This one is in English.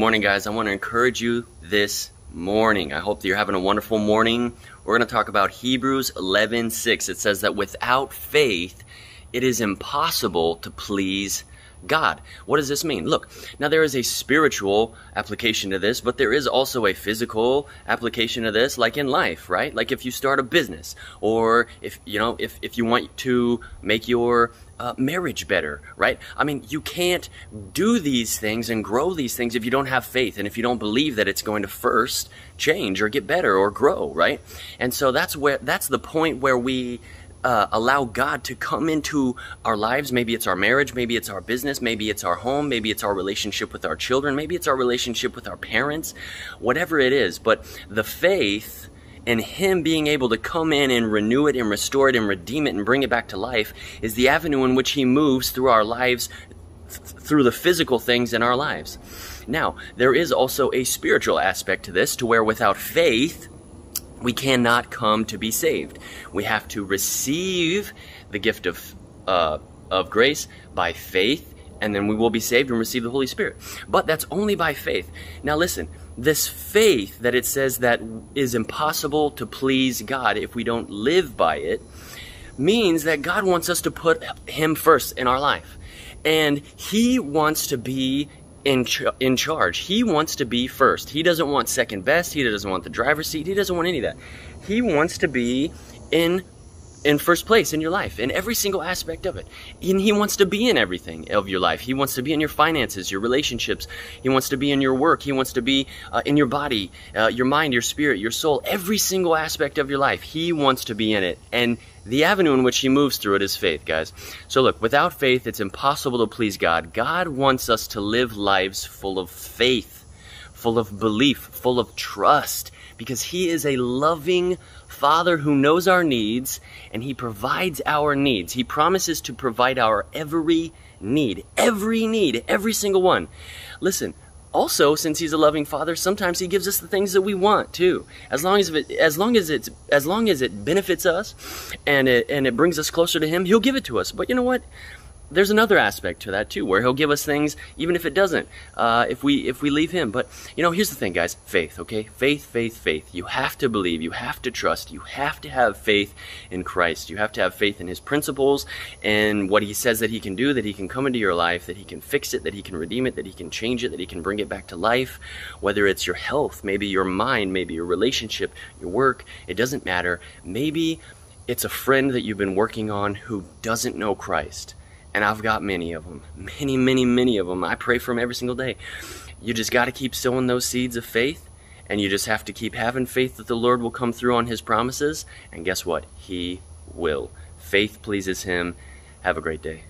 Good morning, guys. I want to encourage you this morning. I hope that you're having a wonderful morning. We're going to talk about Hebrews 11:6. It says that without faith, it is impossible to please God. What does this mean? Look, now there is a spiritual application to this, but there is also a physical application to this, like in life, right? Like if you start a business, or if you know, if if you want to make your uh, marriage better, right? I mean, you can't do these things and grow these things if you don't have faith and if you don't believe that it's going to first change or get better or grow, right? And so that's where that's the point where we uh, allow God to come into our lives. Maybe it's our marriage, maybe it's our business, maybe it's our home, maybe it's our relationship with our children, maybe it's our relationship with our parents, whatever it is. But the faith and Him being able to come in and renew it and restore it and redeem it and bring it back to life is the avenue in which He moves through our lives, th- through the physical things in our lives. Now, there is also a spiritual aspect to this, to where without faith, we cannot come to be saved. We have to receive the gift of, uh, of grace by faith, and then we will be saved and receive the Holy Spirit. But that's only by faith. Now, listen, this faith that it says that is impossible to please God if we don't live by it means that God wants us to put Him first in our life. And He wants to be in ch- in charge. He wants to be first. He doesn't want second best. He doesn't want the driver's seat. He doesn't want any of that. He wants to be in in first place in your life in every single aspect of it. And he wants to be in everything of your life. He wants to be in your finances your relationships. He wants to be in your work. He wants to be uh, in your body uh, your mind your spirit your soul every single aspect of your life. He wants to be in it. And the avenue in which he moves through it is faith guys. So look without faith it's impossible to please god. God wants us to live lives full of faith full of belief full of trust because he is a loving Father who knows our needs and He provides our needs. He promises to provide our every need, every need, every single one. Listen, also since he's a loving father sometimes he gives us the things that we want too as long as it as long as it's as long as it benefits us and it and it brings us closer to him he'll give it to us but you know what there's another aspect to that too, where he'll give us things even if it doesn't, uh, if we if we leave him. But you know, here's the thing, guys: faith. Okay, faith, faith, faith. You have to believe. You have to trust. You have to have faith in Christ. You have to have faith in His principles and what He says that He can do, that He can come into your life, that He can fix it, that He can redeem it, that He can change it, that He can bring it back to life. Whether it's your health, maybe your mind, maybe your relationship, your work, it doesn't matter. Maybe it's a friend that you've been working on who doesn't know Christ and I've got many of them. Many, many, many of them. I pray for them every single day. You just got to keep sowing those seeds of faith, and you just have to keep having faith that the Lord will come through on His promises. And guess what? He will. Faith pleases Him. Have a great day.